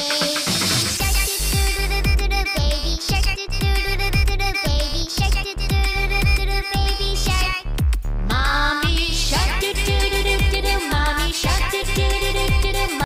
say